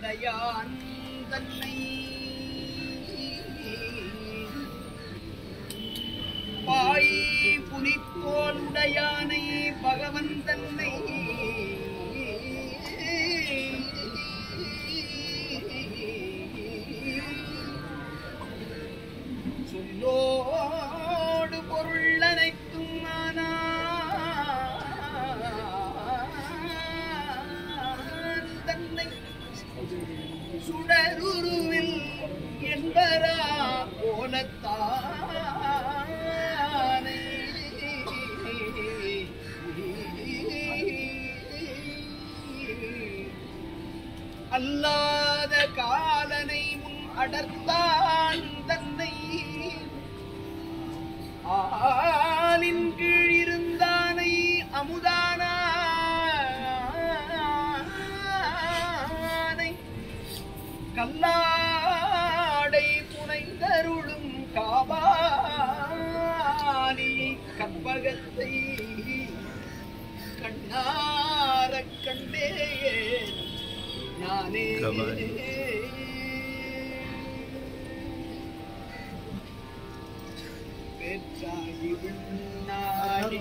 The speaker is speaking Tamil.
உடையான் தன்னை. பாய் புலித்தோல் உடையானை பகவன் தன்னை. சொல்லோ சுடருருவில் என்பரா போலத்தானே. அல்லாத காலனை முன் அடர்த்தான் தன்னை. ஆ கல்லாடை புனைந்தருளும் காபாலியை கற்பகத்தை கண்ணாரக் கண்டேன் நானே கபாலி. பெற்றாகி விண்ணாடி